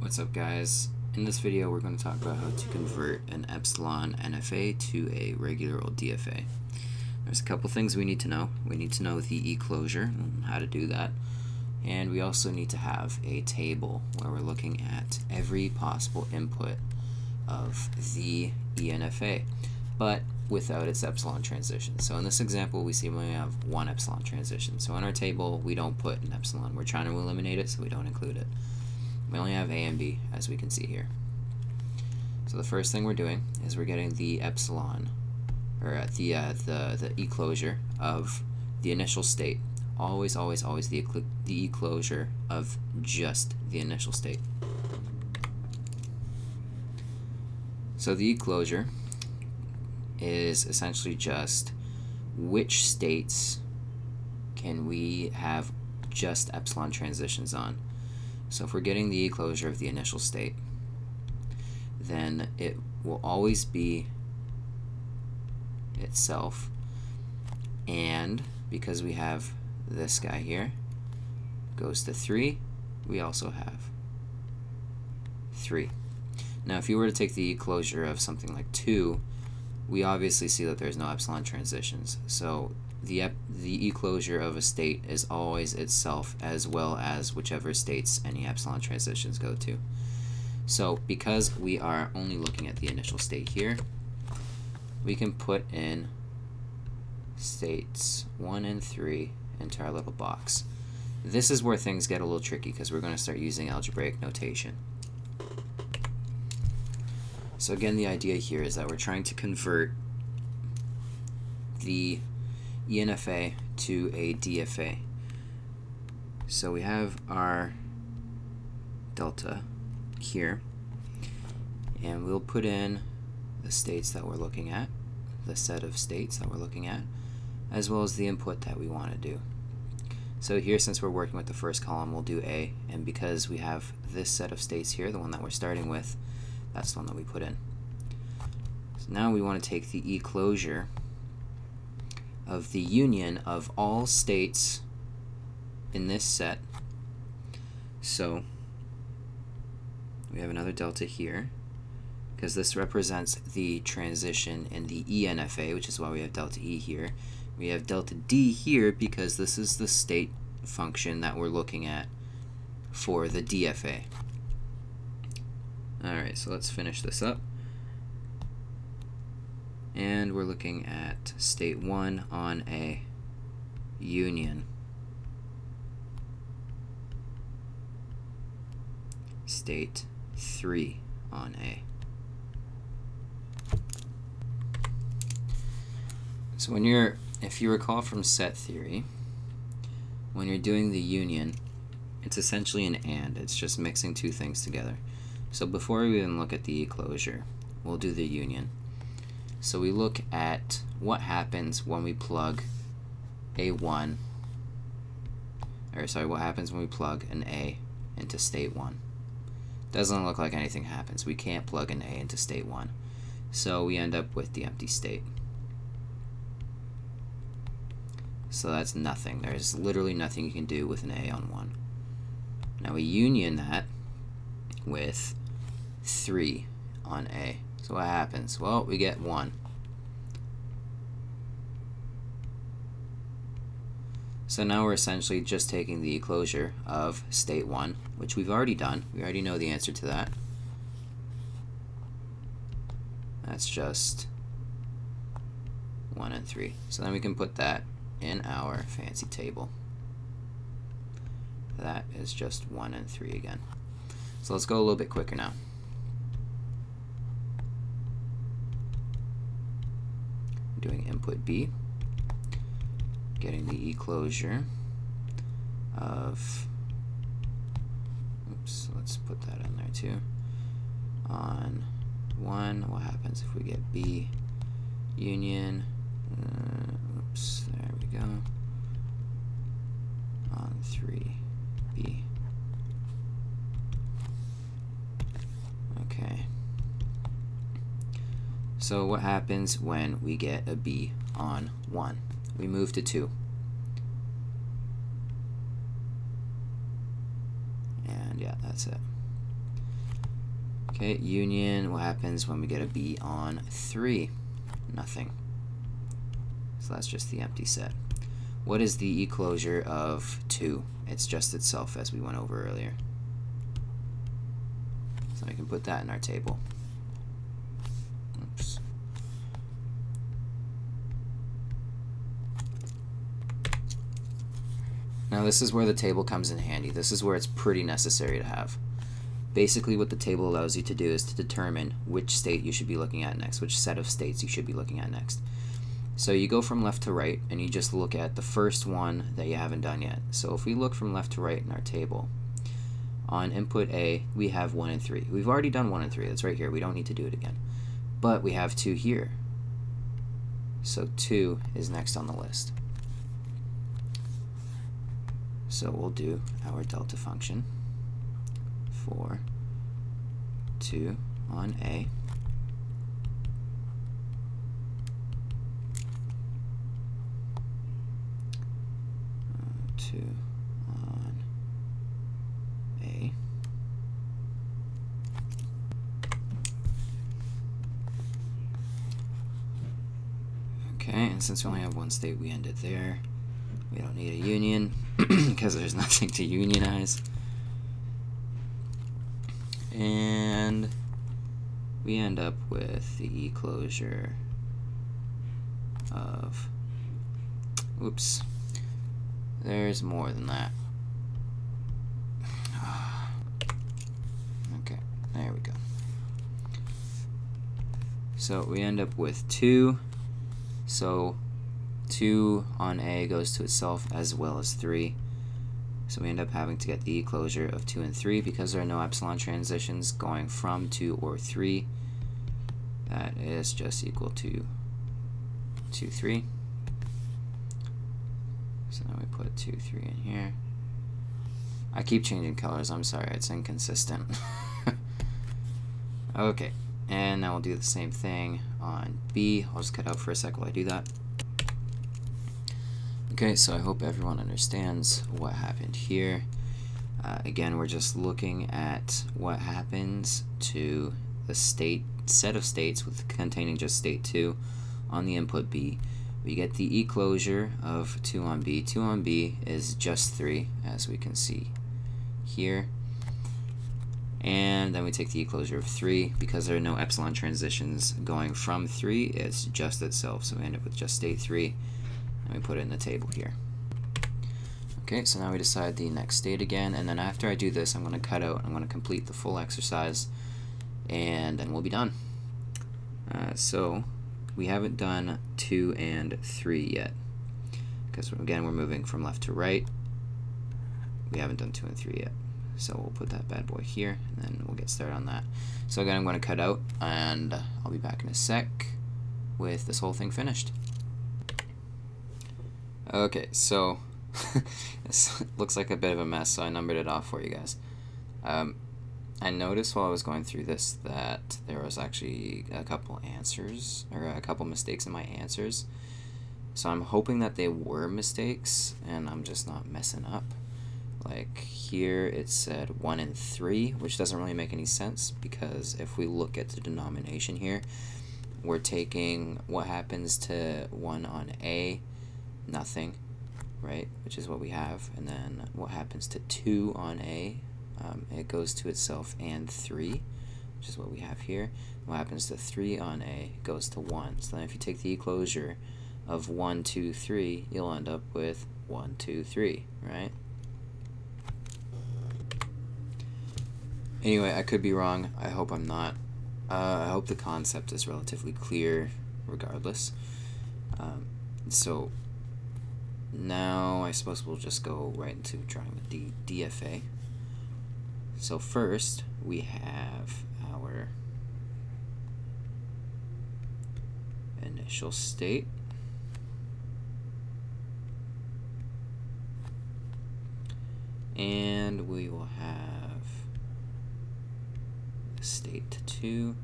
What's up guys? In this video we're going to talk about how to convert an epsilon NFA to a regular old DFA. There's a couple things we need to know. We need to know the e-closure and how to do that. And we also need to have a table where we're looking at every possible input of the ENFA, but without its epsilon transition. So in this example we see we only have one epsilon transition. So in our table we don't put an epsilon. We're trying to eliminate it so we don't include it. We only have A and B, as we can see here. So the first thing we're doing is we're getting the epsilon, or uh, the, uh, the, the eClosure of the initial state. Always, always, always the, the eClosure of just the initial state. So the eClosure is essentially just which states can we have just epsilon transitions on. So if we're getting the closure of the initial state, then it will always be itself. And because we have this guy here, goes to 3, we also have 3. Now if you were to take the closure of something like 2, we obviously see that there's no epsilon transitions. So the, the eClosure of a state is always itself as well as whichever states any epsilon transitions go to. So because we are only looking at the initial state here, we can put in states 1 and 3 into our little box. This is where things get a little tricky because we're going to start using algebraic notation. So again, the idea here is that we're trying to convert the ENFA to a DFA. So we have our delta here, and we'll put in the states that we're looking at, the set of states that we're looking at, as well as the input that we want to do. So here, since we're working with the first column, we'll do A, and because we have this set of states here, the one that we're starting with, that's the one that we put in. So now we want to take the eClosure of the union of all states in this set. So we have another delta here because this represents the transition in the ENFA, which is why we have delta E here. We have delta D here because this is the state function that we're looking at for the DFA. Alright, so let's finish this up and we're looking at state 1 on A union state 3 on A. So when you're, if you recall from set theory, when you're doing the union, it's essentially an AND. It's just mixing two things together. So before we even look at the closure, we'll do the union. So we look at what happens when we plug a 1, or sorry, what happens when we plug an A into state 1. Doesn't look like anything happens. We can't plug an A into state 1. So we end up with the empty state. So that's nothing. There's literally nothing you can do with an A on 1. Now we union that with 3 on A. So what happens? Well, we get 1. So now we're essentially just taking the closure of state 1, which we've already done. We already know the answer to that. That's just 1 and 3. So then we can put that in our fancy table. That is just 1 and 3 again. So let's go a little bit quicker now. Doing input B, getting the eClosure of, oops, let's put that in there too, on 1, what happens if we get B union, uh, oops, there we go, on 3, B. Okay. So what happens when we get a B on 1? We move to 2. And yeah, that's it. Okay, union, what happens when we get a B on 3? Nothing. So that's just the empty set. What is the eclosure of 2? It's just itself as we went over earlier. So I can put that in our table. Oops. Now this is where the table comes in handy. This is where it's pretty necessary to have. Basically what the table allows you to do is to determine which state you should be looking at next, which set of states you should be looking at next. So you go from left to right and you just look at the first one that you haven't done yet. So if we look from left to right in our table, on input A, we have 1 and 3. We've already done 1 and 3. That's right here. We don't need to do it again. But we have 2 here. So 2 is next on the list. So we'll do our delta function for 2 on A. Uh, 2 on A. Okay, and since we only have one state, we end it there. We don't need a union because there's nothing to unionize. And we end up with the closure of, oops, there's more than that. Okay, there we go. So we end up with 2. So 2 on A goes to itself as well as 3. So we end up having to get the closure of 2 and 3 because there are no epsilon transitions going from 2 or 3. That is just equal to 2, 3. So now we put 2, 3 in here. I keep changing colors, I'm sorry, it's inconsistent. okay, and now we'll do the same thing on B. I'll just cut out for a sec while I do that. Okay, so I hope everyone understands what happened here. Uh, again, we're just looking at what happens to the state set of states with containing just state 2 on the input B. We get the e-closure of 2 on B. 2 on B is just 3, as we can see here. And then we take the e-closure of 3. Because there are no epsilon transitions going from 3, it's just itself. So we end up with just state 3. And we put it in the table here. Okay, so now we decide the next state again. And then after I do this, I'm going to cut out. I'm going to complete the full exercise. And then we'll be done. Uh, so we haven't done 2 and 3 yet. Because again, we're moving from left to right we haven't done 2 and 3 yet. So we'll put that bad boy here, and then we'll get started on that. So again, I'm going to cut out, and I'll be back in a sec with this whole thing finished. Okay, so this looks like a bit of a mess, so I numbered it off for you guys. Um, I noticed while I was going through this that there was actually a couple answers, or a couple mistakes in my answers. So I'm hoping that they were mistakes, and I'm just not messing up. Like here it said 1 and 3, which doesn't really make any sense because if we look at the denomination here, we're taking what happens to 1 on A, nothing, right, which is what we have, and then what happens to 2 on A, um, it goes to itself and 3, which is what we have here. What happens to 3 on A goes to 1. So then if you take the closure of 1, 2, 3, you'll end up with 1, 2, 3, right? Anyway, I could be wrong. I hope I'm not. Uh, I hope the concept is relatively clear regardless. Um, so now I suppose we'll just go right into drawing the DFA. So first we have our initial state. And we will have state 2,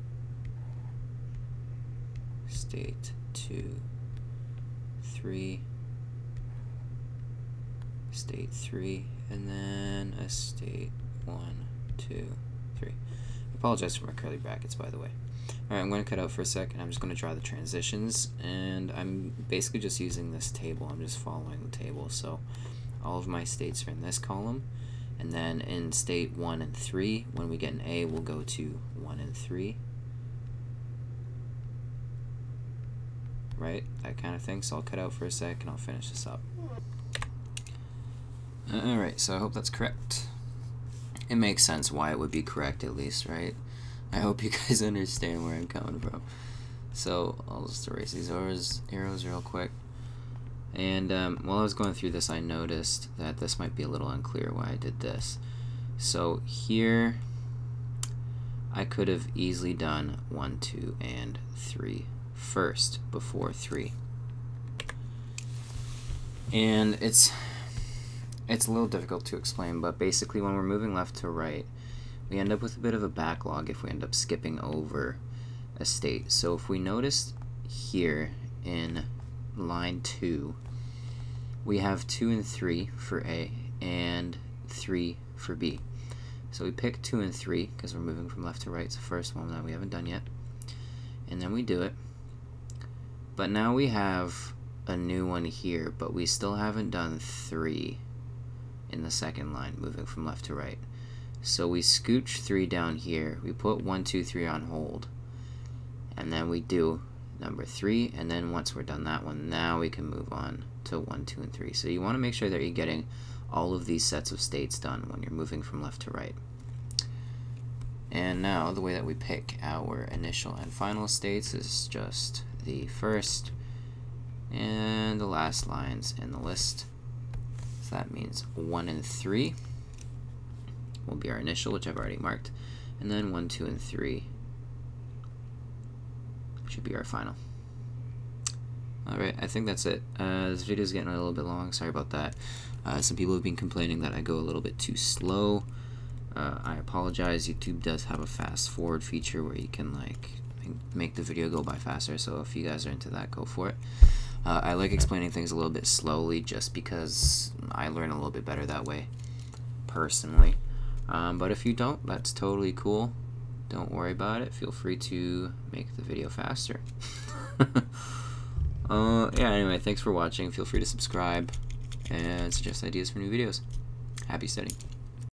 state 2, 3, state 3, and then a state 1, 2, 3. apologize for my curly brackets, by the way. Alright, I'm going to cut out for a second. I'm just going to draw the transitions, and I'm basically just using this table. I'm just following the table. So all of my states are in this column, and then in state 1 and 3, when we get an A, we'll go to 1 and 3. Right? That kind of thing. So I'll cut out for a sec, and I'll finish this up. Alright, so I hope that's correct. It makes sense why it would be correct, at least, right? I hope you guys understand where I'm coming from. So I'll just erase these arrows, arrows real quick. And um, while I was going through this, I noticed that this might be a little unclear why I did this. So here, I could have easily done 1, 2, and 3 first before 3. And it's it's a little difficult to explain, but basically when we're moving left to right, we end up with a bit of a backlog if we end up skipping over a state. So if we notice here in line 2, we have 2 and 3 for A and 3 for B. So we pick 2 and 3 because we're moving from left to right. It's the first one that we haven't done yet. And then we do it. But now we have a new one here, but we still haven't done 3 in the second line, moving from left to right. So we scooch 3 down here, we put one, two, three on hold, and then we do number 3, and then once we're done that one, now we can move on to 1, 2, and 3. So you want to make sure that you're getting all of these sets of states done when you're moving from left to right. And now the way that we pick our initial and final states is just the first and the last lines in the list. So that means 1 and 3 will be our initial, which I've already marked. And then 1, 2, and 3 should be our final. Alright, I think that's it. Uh, this video is getting a little bit long, sorry about that. Uh, some people have been complaining that I go a little bit too slow. Uh, I apologize, YouTube does have a fast forward feature where you can like make the video go by faster, so if you guys are into that, go for it. Uh, I like explaining things a little bit slowly just because I learn a little bit better that way, personally. Um, but if you don't, that's totally cool. Don't worry about it. Feel free to make the video faster. uh, yeah, anyway, thanks for watching. Feel free to subscribe and suggest ideas for new videos. Happy studying.